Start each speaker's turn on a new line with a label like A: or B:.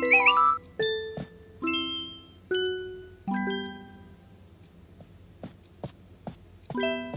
A: you